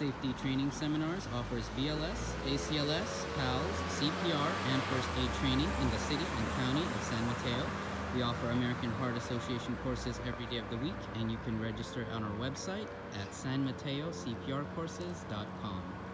Safety Training Seminars offers BLS, ACLS, PALS, CPR, and first aid training in the city and county of San Mateo. We offer American Heart Association courses every day of the week, and you can register on our website at sanmateocprcourses.com.